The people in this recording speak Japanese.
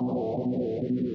うん。